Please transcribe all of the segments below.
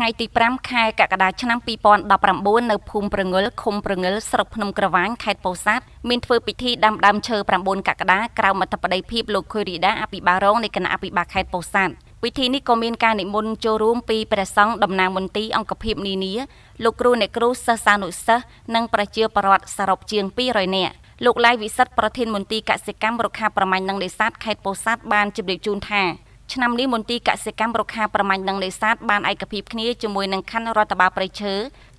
ថ្ងៃទី5ខែកក្កដាឆ្នាំ2019នៅភូមិប្រងិលឃុំប្រងិលស្រុកភ្នំក្រវាញខេត្តពោធិ៍សាត់មានធ្វើពិធីដាំដើមឈើ9កក្កដាក្រៅមតិបតីភាពលោកខុយរីដាអភិបាលរងនៃគណៈអភិបាលខេត្តពោធិ៍សាត់ពិធីនេះក៏មានការនិមន្តចូលរួមពីព្រះសង្ឃតំណាងមន្ទីរអង្គភាពនានាលោកគ្រូអ្នកគ្រូសិស្សានុសិស្សនិងប្រជាពលរដ្ឋសរុបជាង200នាក់លោកឡាយវិសិទ្ធប្រធានមន្ទីរកសិកម្មរុក្ខាប្រមាញ់និងនេសាទខេត្តពោធិ៍សាត់បានជម្រាបជូនថា ឆ្នាំនេះមន្ទីរកសិកម្មរុក្ខាប្រមាញ់និងនេសាទបានឯកភាពគ្នាជាមួយនឹងខណ្ឌរដ្ឋបាលព្រៃឈើ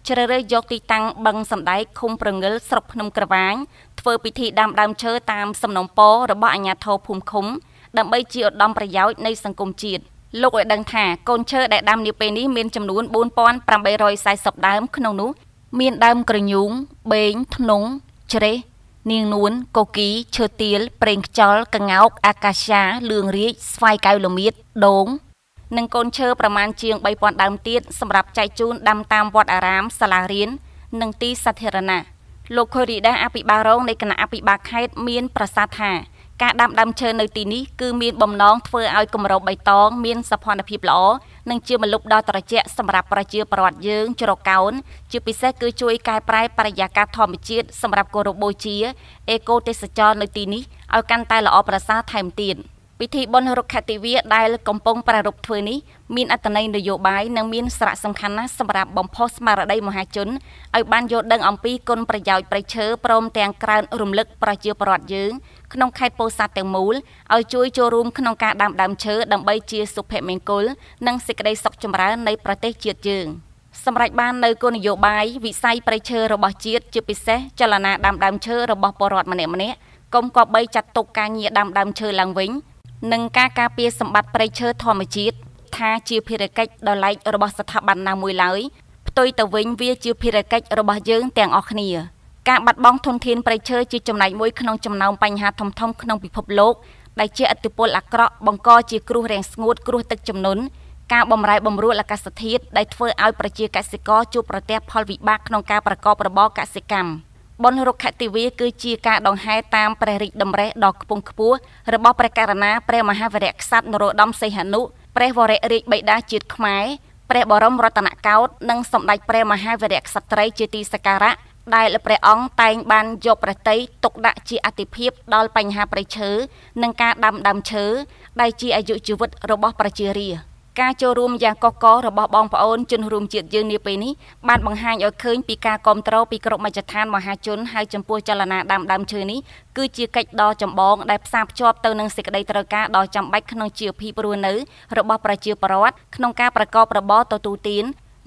ជ្រើសរើសយកទីតាំងបឹងសំដែកឃុំប្រងិលស្រុកភ្នំក្រវាញធ្វើពិធីដាំដើមឈើតាមសំណុំពររបស់អាជ្ញាធរភូមិឃុំដើម្បីជាឧត្តមប្រយោជន៍នៃសង្គមជាតិលោកឲ្យដឹងថាកូនឈើដែលដាំនាពេលនេះមានចំនួន4840ដើមក្នុងនោះ មានដើមក្រញូងបេងធ្នង់ជ្រេះ នាងនួនកូគីឈើទាលប្រេងខ្យល់កងោកអាកាសយ៉ាលឿងរាជស្វាយកៅលមៀតដូងនិងកូនឈើប្រមាណជាង3000ដើមទៀតសម្រាប់ចែកជូនដាំតាមវត្តអារាមសាលារៀននិងទីសាធារណៈលោកខូរីដាអភិបាលរងនៃគណៈអភិបាលខេត្តមានប្រសាសន៍ថាការដាំដើមឈើនៅទីនេះគឺមានបំណងធ្វើឲ្យគម្របបៃតងមានសោភ័ណភាពល្អ និងជាមលុបដ៏ត្រជាក់សម្រាប់ប្រជាពលរដ្ឋយើងជ្រកកោនជាពិសេសគឺជួយកែប្រែបរិយាកាសធម្មជាតិសម្រាប់គោរពបូជាអេកូទេសចរនៅទីនេះឲ្យកាន់តែល្អប្រសើរថែមទៀត។ ពិធីបុណ្យរុក្ខទិវាដែលកំពុងប្រារព្ធធ្វើនេះមានអត្ថន័យនយោបាយនិងមានសារៈសំខាន់ណាស់សម្រាប់បំផុសស្មារតីមហាជនឲ្យបានយល់ដឹងអំពីគុណប្រយោជន៍ប្រៃឈើព្រមទាំងក្រើនរំលឹកប្រជាពលរដ្ឋយើងក្នុងខេត្តពោធិ៍សាត់ទាំងមូលឲ្យជួយចូលរួមក្នុងការដាំដើមឈើដើម្បីជាសុភមង្គលនិងសេចក្តីសុខចម្រើននៃប្រទេសជាតិយើងសម្រាប់បាននៅគោលនយោបាយវិស័យប្រៃឈើរបស់ជាតិជាពិសេសចលនាដាំដើមឈើរបស់ពលរដ្ឋម្នាក់ម្នាក់កុំគប្បីចាត់ទុកការងារដាំដើមឈើឡើងវិញ និងការការពារសម្បត្តិព្រៃឈើធម្មជាតិថាជាភារកិច្ចដ៏ឡែករបស់ស្ថាប័នណាមួយឡើយផ្ទុយទៅវិញវាជាភារកិច្ចរបស់យើងទាំងអស់គ្នាការបាត់បង់ធនធានព្រៃឈើជាចំណែកមួយក្នុងចំណោមបញ្ហាធំធំក្នុងពិភពលោកដែលជាឥទ្ធិពលអាក្រក់បង្កជាគ្រោះរាំងស្ងួតគ្រោះទឹកជំនន់ការបំរែបំរួលអាកាសធាតុដែលធ្វើឲ្យប្រជាកសិករជួបប្រទះផលវិបាកក្នុងការប្រកបរបរកសិកម្ម។ បុណ្យរុក្ខទិវាគឺជាការដង្ហែតាមព្រះរាជតម្រិះដ៏ខ្ពង់ខ្ពស់របស់ព្រះករុណាព្រះមហាវីរក្សត្រនរោត្តមសីហនុព្រះវររាជបិតាជាតិខ្មែរព្រះបរមរតនកោដ្ឋនិងសម្ដេចព្រះមហាវីរក្សត្រីជាទីសក្ការៈដែលព្រះអង្គតែងបានយកប្រតិយទុកដាក់ជាអតិភិបដល់បញ្ហាប្រៃឈើនិងការដាំដើមឈើដែលជាអាយុជីវិតរបស់ប្រជារាស្ត្រ ការចូលរួមយ៉ាងកុះកររបស់បងប្អូនជនរួមជាតិយើងនាពេលនេះបានបង្ហាញឲ្យឃើញពីការគ្រប់គ្រងពីគ្រប់មជ្ឈដ្ឋានមហាជនហើយចំពោះចលនាដាំដើមឈើនេះគឺជាកិច្ចដ៏ចម្បងដែលផ្សារភ្ជាប់ទៅនឹងសេចក្តីត្រូវការដ៏ចាំបាច់ក្នុងជីវភាពរស់នៅរបស់ប្រជាពលរដ្ឋក្នុងការប្រកបរបរទទួលទាន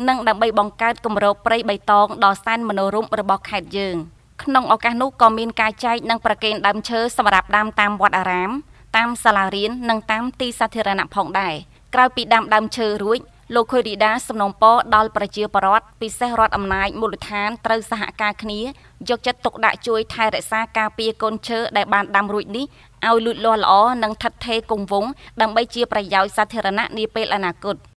និងដើម្បីបង្កើតគម្របព្រៃបៃតងដ៏សែនមនោរម្យរបស់ខេត្តយើងក្នុងឱកាសនោះក៏មានការចែកនិងប្រគេនដើមឈើសម្រាប់ដាំតាមវត្តអារាមតាមសាលារៀននិងតាមទីសាធារណៈផងដែរ។ ក្រោយពីដាំដើមឈើរួចលោកខុយរីដាសំណូមពរដល់ប្រជាពលរដ្ឋពិសេសរដ្ឋអំណាចមូលដ្ឋានត្រូវសហការគ្នាយកចិត្តទុកដាក់ជួយថែរក្សាការពារកូនឈើដែលបានដាំរួចនេះឲ្យលូតលាស់ល្អនិងថិតថេរគង់វង្សដើម្បីជាប្រយោជន៍សាធារណៈនាពេលអនាគត។